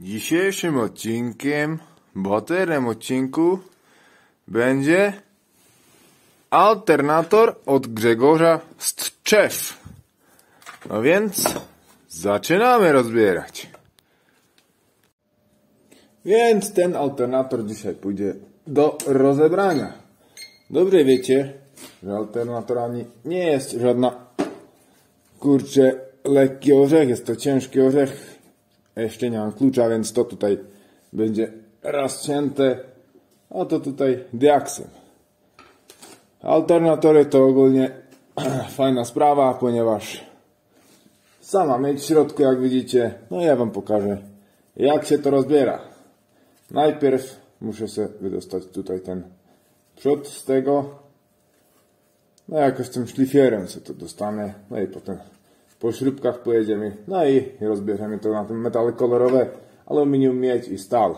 Dzisiejszym odcinkiem, bohaterem odcinku będzie alternator od Grzegorza Stczew. No więc zaczynamy rozbierać. Więc ten alternator dzisiaj pójdzie do rozebrania. Dobrze wiecie, że alternatorami nie jest żadna kurczę lekki orzech, jest to ciężki orzech. Jeszcze nie mam klucza, więc to tutaj będzie rozcięte, a to tutaj diaksem. Alternatory to ogólnie fajna sprawa, ponieważ sama mieć w środku, jak widzicie, no ja wam pokażę, jak się to rozbiera. Najpierw muszę sobie wydostać tutaj ten przód z tego, no jakoś tym szlifierem sobie to dostanę, no i potem po śrubkach pojedziemy, no i rozbierzemy to na tym metale kolorowe, aluminium, miedź i stal.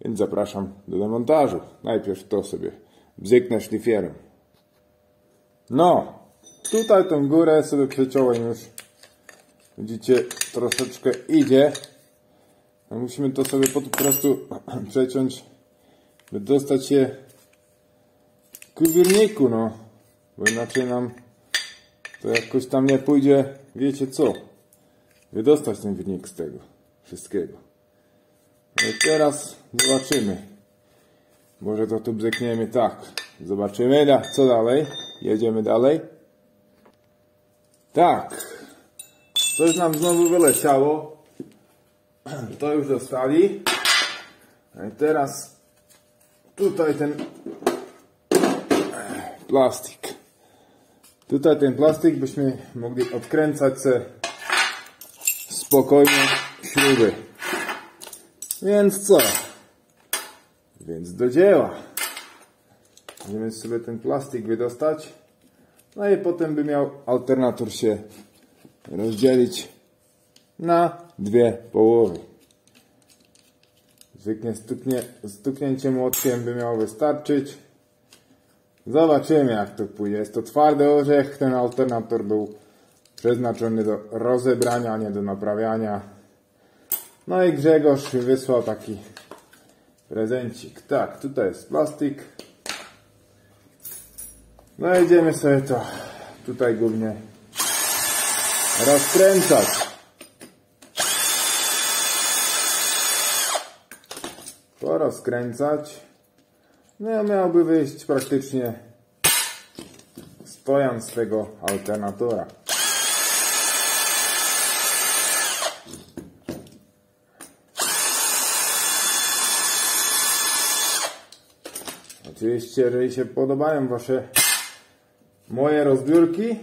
Więc zapraszam do demontażu. Najpierw to sobie bzyknę szlifierem. No, tutaj tą górę sobie przeciąłem już. Widzicie, troszeczkę idzie. No musimy to sobie po prostu przeciąć, by dostać się ku wirniku, no. Bo inaczej nam to jakoś tam nie pójdzie, wiecie co, wydostać ten wirnik z tego wszystkiego. No i teraz zobaczymy. Może to tu bzykniemy tak. Zobaczymy, da, co dalej. Jedziemy dalej. Tak. Coś nam znowu wyleciało. To już dostali. No i teraz tutaj ten plastik. Tutaj ten plastik byśmy mogli odkręcać se spokojnie śruby. Więc co? Więc do dzieła. Możemy sobie ten plastik wydostać. No i potem by miał alternator się rozdzielić na dwie połowy. Zwykle stuknie, stuknięcie młotkiem by miało wystarczyć. Zobaczymy jak to pójdzie. Jest to twardy orzech. Ten alternator był przeznaczony do rozebrania, a nie do naprawiania. No i Grzegorz wysłał taki prezencik. Tak, tutaj jest plastik. No idziemy sobie to tutaj głównie rozkręcać. Porozkręcać. No miałby wyjść praktycznie stojan z tego alternatora. Oczywiście, jeżeli się podobają Wasze moje rozbiórki,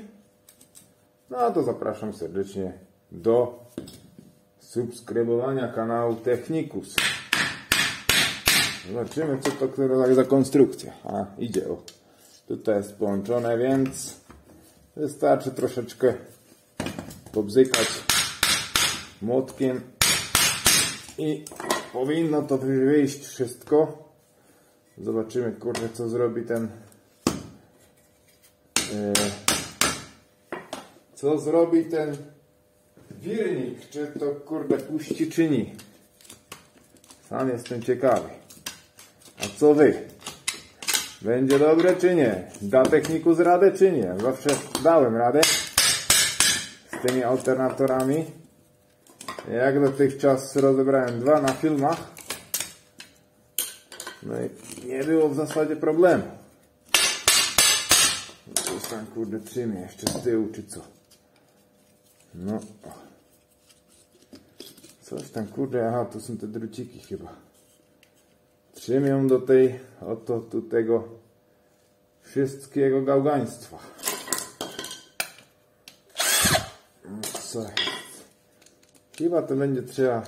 no to zapraszam serdecznie do subskrybowania kanału Technikus. Zobaczymy, co to za konstrukcja. A, idzie o. Tutaj jest połączone, więc wystarczy troszeczkę pobzykać młotkiem i powinno to wyjść wszystko. Zobaczymy, kurde, co zrobi ten e, co zrobi ten wirnik, czy to kurde puści czy nie. Sam jestem ciekawy. Co wy? Będzie dobre czy nie? Da technikus radę czy nie? Zawsze dałem radę z tymi alternatorami. Jak dotychczas rozebrałem dwa na filmach. No i nie było w zasadzie problemu. Coś tam kurde trzymie jeszcze z tyłu czy co. No. Coś tam kurde, aha, to są te druciki chyba trzymię do tej, oto tu tego wszystkiego gałgaństwa. Co Chyba to będzie trzeba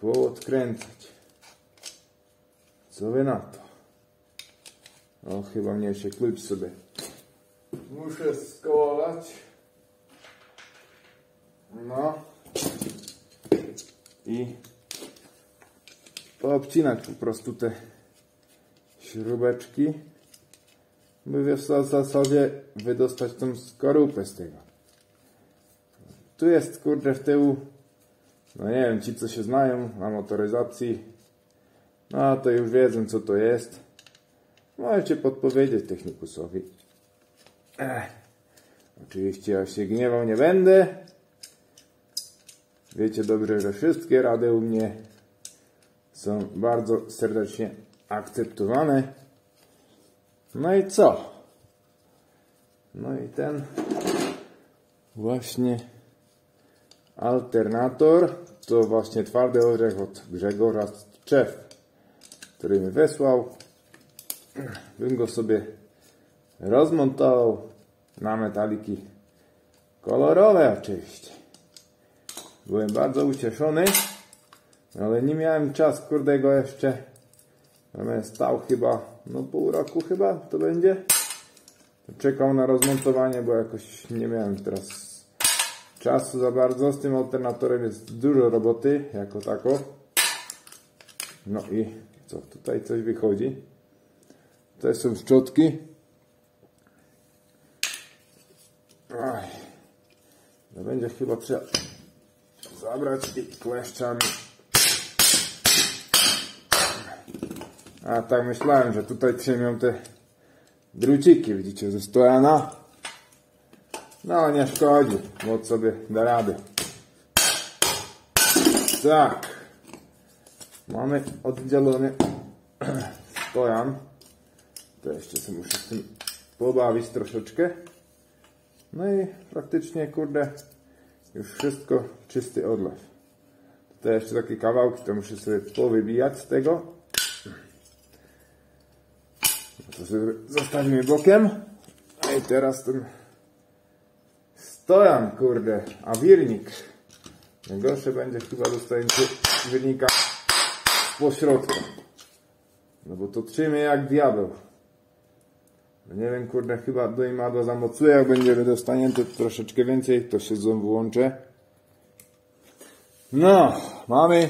poodkręcać. Co wy na to? O, chyba mnie się klucz sobie. Muszę skołować. No. I poobcinać po prostu te śrubeczki, by w zasadzie wydostać tą skorupę z tego. Tu jest kurde w tyłu No nie wiem, ci co się znają na motoryzacji, no to już wiedzą co to jest. Możecie podpowiedzieć technikusowi. Ech. Oczywiście ja się gniewał nie będę. Wiecie dobrze, że wszystkie rady u mnie są bardzo serdecznie akceptowane. No i co? No i ten właśnie alternator to właśnie twardy orzech od Grzegorza Czew, który mi wysłał. Bym go sobie rozmontował na metaliki kolorowe oczywiście. Byłem bardzo ucieszony, ale nie miałem czas, kurde, go jeszcze. Natomiast stał chyba, no pół roku chyba to będzie. Czekał na rozmontowanie, bo jakoś nie miałem teraz czasu za bardzo. Z tym alternatorem jest dużo roboty, jako tako. No i co, tutaj coś wychodzi. To są szczotki. Aj. No będzie chyba trzeba zabrać i kleszczami. A tak myślałem, że tutaj trzymią te druciki, widzicie, ze stojana. No nie szkodzi, moc sobie da rady. Tak. Mamy oddzielony stojan. To jeszcze sobie muszę z tym pobawić troszeczkę. No i praktycznie, kurde, już wszystko czysty odlew. Tutaj jeszcze takie kawałki, to muszę sobie powybijać z tego. To sobie zostawimy bokiem. I teraz ten stojan, kurde, a wirnik. Najgorsze będzie chyba dostający wirnika z pośrodku. No bo to trzymy jak diabeł. No nie wiem, kurde, chyba do zamocuję, jak będzie wydostanięte troszeczkę więcej, to się znowu włączę. No, mamy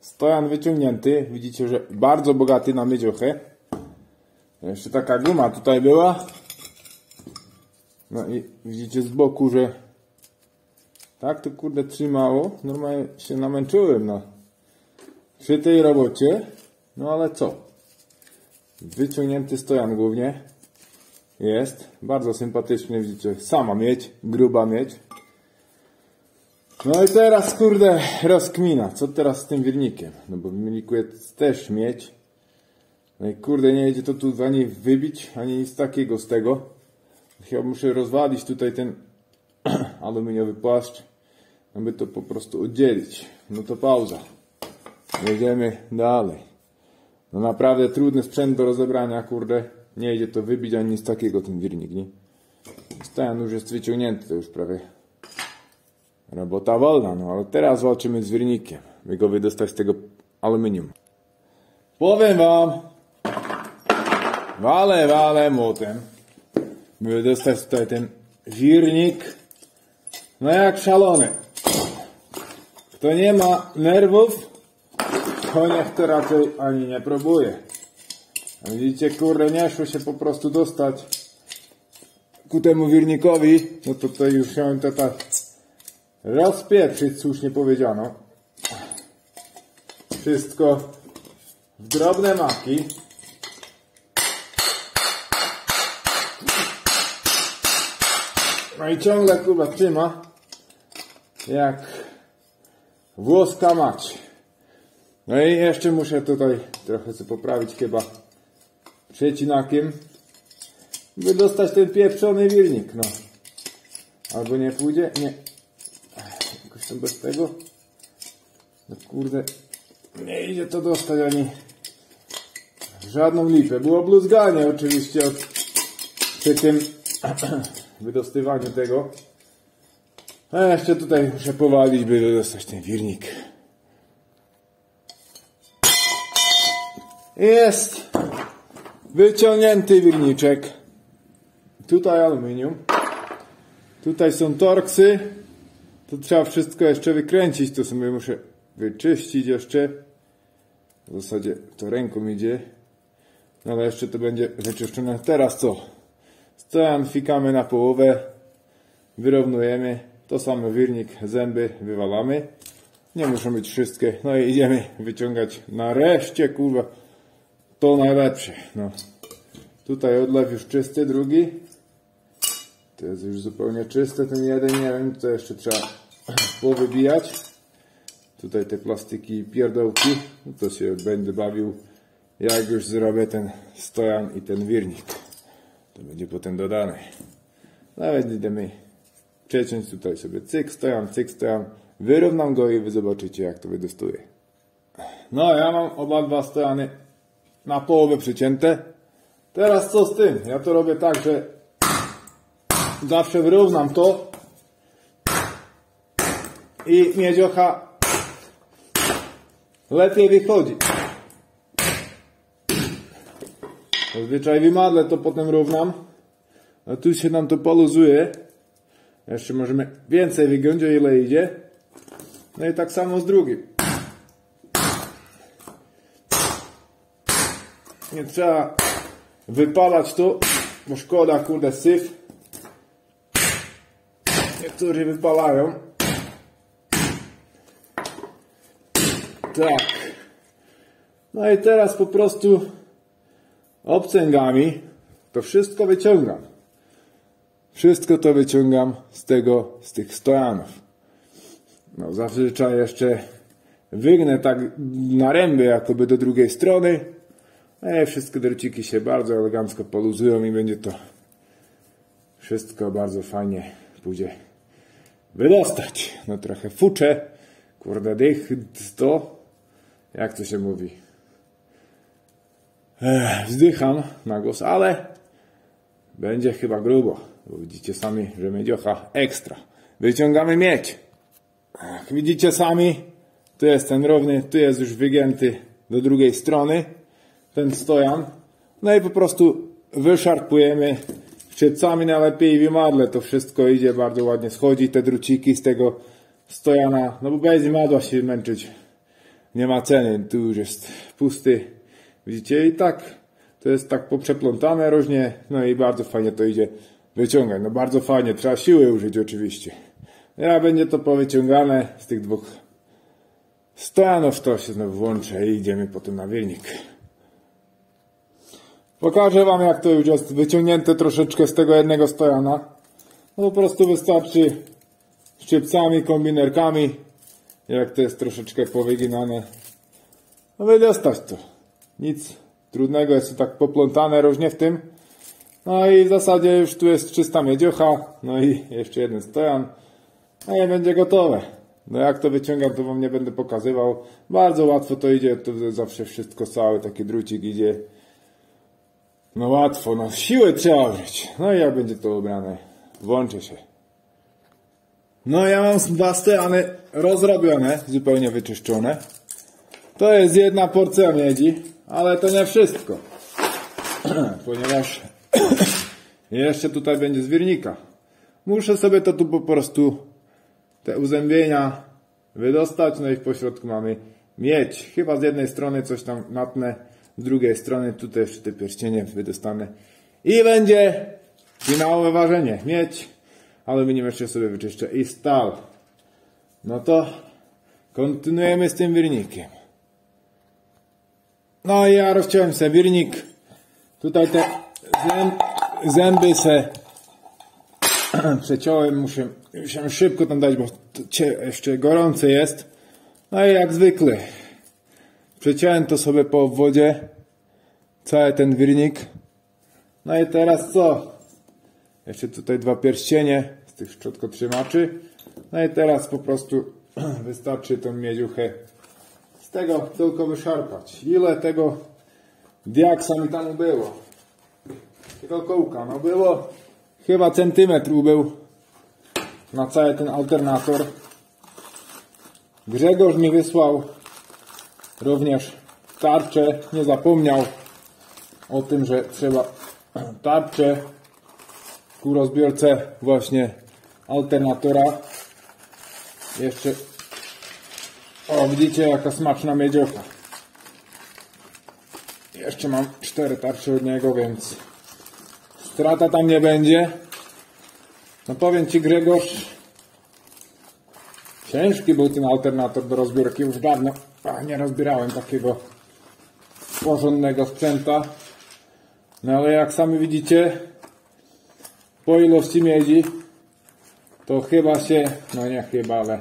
stojan wyciągnięty. Widzicie, że bardzo bogaty na miedziochę. Jeszcze taka guma tutaj była. No i widzicie z boku, że tak to kurde trzymało. Normalnie się namęczyłem na przy tej robocie. No ale co? Wyciągnięty stojan głównie. Jest. Bardzo sympatyczny, widzicie. Sama mieć, gruba mieć. No i teraz, kurde, rozkmina. Co teraz z tym wirnikiem? No bo w wirniku jest też mieć. No i kurde, nie idzie to tu ani wybić, ani nic takiego z tego. Ja muszę rozwalić tutaj ten aluminiowy płaszcz, aby to po prostu oddzielić. No to pauza. Jedziemy dalej. No naprawdę trudny sprzęt do rozebrania, kurde. Nie idzie to wybić ani nic takiego ten wirnik, nie? Stan już jest wyciągnięty, to już prawie robota wolna, no ale teraz walczymy z wirnikiem. By go wydostać z tego aluminium. Powiem wam, wale, wale młotem, by wydostać tutaj ten wirnik, no jak szalony. Kto nie ma nerwów, to niech to raczej ani nie próbuje. Widzicie, kurde, nie szło się po prostu dostać ku temu wirnikowi, no to tutaj już chciałem to tak rozpieprzyć, słusznie powiedziano. Wszystko w drobne maki. No i ciągle kurwa trzyma jak włoska mać. No i jeszcze muszę tutaj trochę sobie poprawić chyba przecinakiem, by dostać ten pieprzony wirnik, no. Albo nie pójdzie, nie. Jakoś tam bez tego. No kurde, nie idzie to dostać ani żadną lipę. Było bluzganie oczywiście od, przy tym wydostywaniu tego. A jeszcze tutaj muszę powalić, by dostać ten wirnik. Jest wyciągnięty wirniczek. Tutaj aluminium. Tutaj są torksy. To trzeba wszystko jeszcze wykręcić. To sobie muszę wyczyścić jeszcze. W zasadzie to ręką idzie. No ale jeszcze to będzie wyczyszczone. Teraz co? Stojan fikamy na połowę. Wyrównujemy. To samo wirnik, zęby wywalamy. Nie muszą być wszystkie. No i idziemy wyciągać nareszcie, kurwa, to najlepsze. No. Tutaj odlew już czysty, drugi. To jest już zupełnie czysty, ten jeden, nie wiem, co jeszcze trzeba powybijać. Tutaj te plastiki pierdołki, no to się będę bawił, jak już zrobię ten stojan i ten wirnik. To będzie potem dodane. Nawet idziemy przeciąć tutaj sobie cyk, stojan, cyk, stojan. Wyrównam go i wy zobaczycie jak to wydostuje. No ja mam oba dwa stojany na połowę przycięte. Teraz co z tym? Ja to robię tak, że zawsze wyrównam to i miedziocha lepiej wychodzi. Zazwyczaj wymadlę to potem równam. A tu się nam to poluzuje. Jeszcze możemy więcej wygiąć, o ile idzie. No i tak samo z drugim. Nie trzeba wypalać to, bo szkoda, kurde, syf. Niektórzy wypalają. Tak. No i teraz po prostu obcęgami to wszystko wyciągam. Wszystko to wyciągam z tego, z tych stojanów. No zazwyczaj jeszcze wygnę tak na ręby jakoby do drugiej strony. E, wszystkie drociki się bardzo elegancko poluzują i będzie to wszystko bardzo fajnie pójdzie wydostać. No trochę fuczę, kurde dych, to, jak to się mówi, Ech, wzdycham na głos, ale będzie chyba grubo, bo widzicie sami, że miedziocha ekstra. Wyciągamy miedź. Jak widzicie sami, tu jest ten równy, tu jest już wygięty do drugiej strony ten stojan. No i po prostu wyszarpujemy szczypcami najlepiej wymadle. To wszystko idzie bardzo ładnie, schodzi te druciki z tego stojana. No bo bez wymadła się męczyć nie ma ceny. Tu już jest pusty. Widzicie? I tak to jest tak poprzeplątane różnie. No i bardzo fajnie to idzie wyciągać. No bardzo fajnie. Trzeba siły użyć oczywiście. Ja będzie to powyciągane z tych dwóch stojanów. To się znowu włączę i idziemy potem na wilnik. Pokażę Wam jak to już jest wyciągnięte troszeczkę z tego jednego stojana. No po prostu wystarczy szczypcami, kombinerkami, jak to jest troszeczkę powyginane. No wydostać to. Nic trudnego, jest to tak poplątane różnie w tym. No i w zasadzie już tu jest czysta miedziocha, no i jeszcze jeden stojan. No i będzie gotowe. No jak to wyciągam, to Wam nie będę pokazywał. Bardzo łatwo to idzie, to zawsze wszystko, cały taki drucik idzie. No łatwo, no siłę trzeba użyć. No i jak będzie to ubrane, włączę się. No ja mam dwa stojany rozrobione, zupełnie wyczyszczone. To jest jedna porcja miedzi, ale to nie wszystko. Ponieważ jeszcze tutaj będzie zwiernika. Muszę sobie to tu po prostu te uzębienia wydostać, no i w pośrodku mamy miedź. Chyba z jednej strony coś tam natnę, z drugiej strony tutaj jeszcze te pierścienie wydostanę. I będzie finałowe ważenie. Miedź, aluminium jeszcze sobie wyczyszczę i stal. No to kontynuujemy z tym wirnikiem. No i ja rozciąłem sobie wirnik. Tutaj te zęby se przeciąłem, muszę, muszę szybko tam dać, bo jeszcze gorące jest. No i jak zwykle przeciąłem to sobie po wodzie cały ten wirnik. No i teraz co? Jeszcze tutaj dwa pierścienie z tych szczotkotrzymaczy. No i teraz po prostu wystarczy tą miedziuchę tego tylko wyszarpać. Ile tego diaksa tam było? Tego kołka, no było chyba centymetr był na cały ten alternator. Grzegorz mi wysłał również tarczę, nie zapomniał o tym, że trzeba tarczę ku rozbiorce właśnie alternatora jeszcze o widzicie jaka smaczna miedziocha jeszcze mam cztery tarcze od niego więc strata tam nie będzie. No powiem Ci Grzegorz Ciężki był ten alternator do rozbiórki, już dawno nie rozbierałem takiego porządnego sprzęta. No ale jak sami widzicie, po ilości miedzi, to chyba się, no nie chyba, ale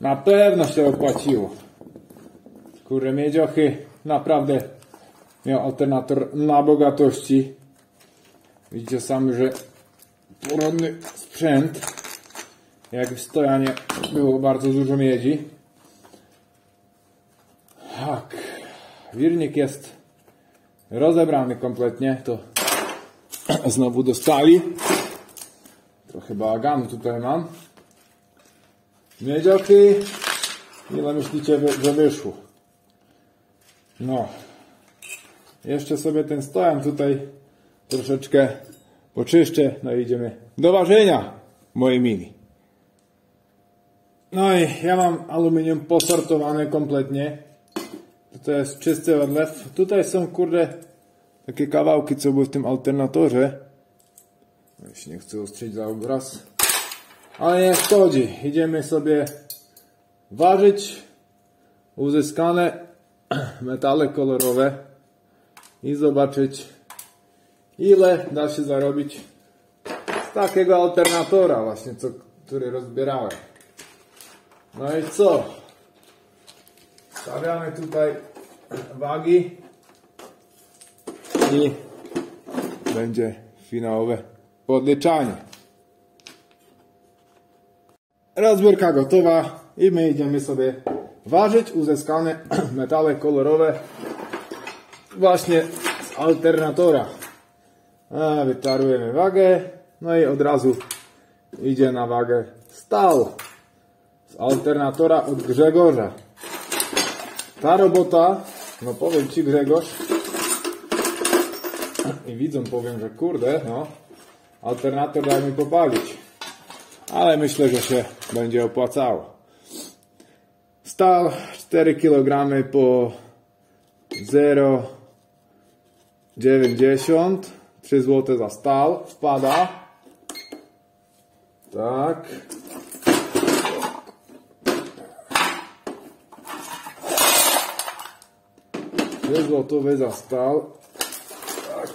na pewno się opłaciło. Kurde, miedziochy naprawdę miał alternator na bogatości. Widzicie sami, że porządny sprzęt. Jak w stojanie było bardzo dużo miedzi. Tak. Wirnik jest rozebrany kompletnie. To znowu dostali. Trochę bałaganu tutaj mam. Miedziochy. Ile myślicie, że wyszło? No. Jeszcze sobie ten stojan tutaj troszeczkę poczyszczę. No i idziemy do ważenia, moi mili. No i ja mam aluminium posortowane kompletnie. To jest czysty odlew. Tutaj są kurde takie kawałki, co były w tym alternatorze. Się nie chcę ostrzyć za obraz. Ale nie szkodzi. Idziemy sobie ważyć uzyskane metale kolorowe i zobaczyć ile da się zarobić z takiego alternatora właśnie, co, który rozbierałem. No i co? Stawiamy tutaj wagi i będzie finałowe podliczanie. Rozbiórka gotowa i my idziemy sobie ważyć uzyskane metale kolorowe właśnie z alternatora. A, wytarujemy wagę, no i od razu idzie na wagę stal z alternatora od Grzegorza. Ta robota, no powiem Ci Grzegorz, i widzą powiem, że kurde, no, alternator daj mi popalić. Ale myślę, że się będzie opłacało. Stal 4 kg po 0,90 3 zł za stal wpada. Tak. Złotowy za stal. Tak.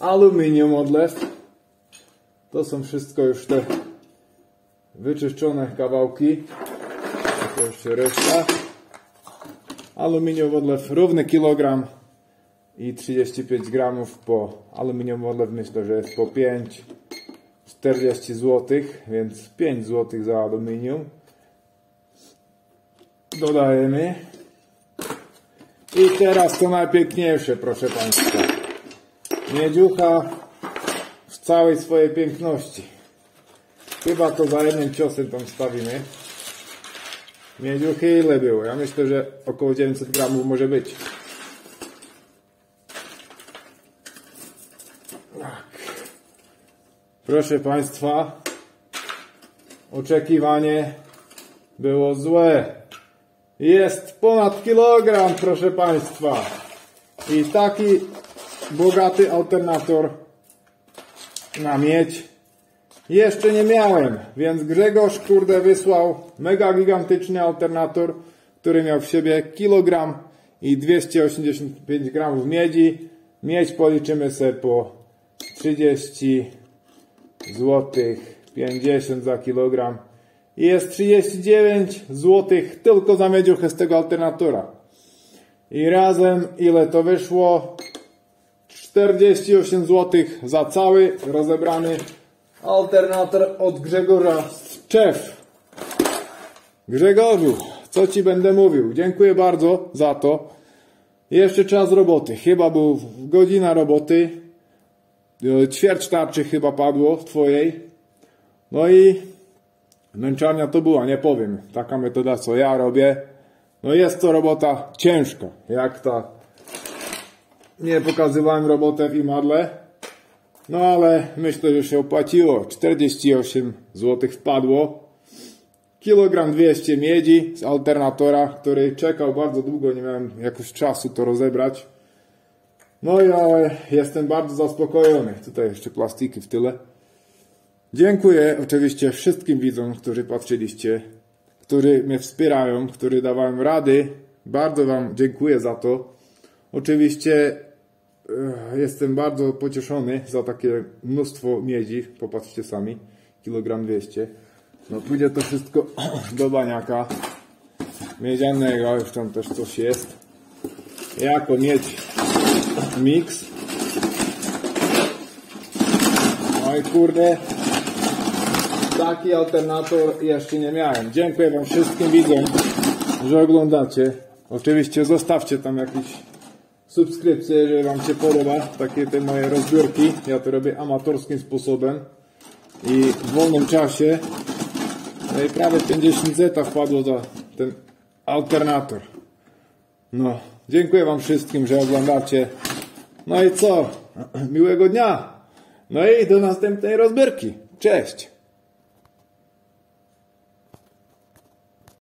Aluminium odlew. To są wszystko już te wyczyszczone kawałki. To jeszcze reszta. Aluminium odlew równy kilogram i 35 gramów po aluminium odlew myślę, że jest po 5 40 zł, więc 5 zł za aluminium. Dodajemy. I teraz to najpiękniejsze proszę Państwa. Miedziucha całej swojej piękności chyba to za jednym ciosem tam stawimy miedziuchy ile było? ja myślę, że około 900 gramów może być Proszę Państwa, oczekiwanie było złe. Jest ponad kilogram, proszę Państwa. I taki bogaty alternator na miedź. Jeszcze nie miałem, więc Grzegorz kurde wysłał mega gigantyczny alternator, który miał w siebie kilogram i 285 gramów miedzi. Miedź policzymy sobie po 30 złotych 50 za kilogram. I jest 39 złotych tylko za miedziuchę z tego alternatora. I razem ile to wyszło 48 złotych za cały rozebrany alternator od Grzegorza Czew Grzegorzu co Ci będę mówił dziękuję bardzo za to jeszcze czas roboty chyba był godzina roboty E, ćwierć tarczy chyba padło twojej. No i męczarnia to była, nie powiem. Taka metoda, co ja robię. No jest to robota ciężka. Jak ta... Nie pokazywałem robotę w Imadle. No ale myślę, że się opłaciło. 48 zł wpadło. Kilogram 200 miedzi z alternatora, który czekał bardzo długo, nie miałem jakoś czasu to rozebrać. No i ale jestem bardzo zaspokojony. Tutaj jeszcze plastiki w tyle. Dziękuję oczywiście wszystkim widzom, którzy patrzyliście, którzy mnie wspierają, którzy dawałem rady. Bardzo Wam dziękuję za to. Oczywiście e, jestem bardzo pocieszony za takie mnóstwo miedzi. Popatrzcie sami, kilogram 200. No pójdzie to wszystko do baniaka miedzianego, już tam też coś jest. Jako miedź mix. No i kurde, taki alternator jeszcze nie miałem. Dziękuję Wam wszystkim widzom, że oglądacie. Oczywiście zostawcie tam jakieś subskrypcje, jeżeli Wam się podoba. Takie te moje rozbiórki. Ja to robię amatorskim sposobem i w wolnym czasie. No i prawie 50 zeta wpadło za ten alternator. No, dziękuję Wam wszystkim, że oglądacie. No i co? Miłego dnia. No i do następnej rozbierki. Cześć.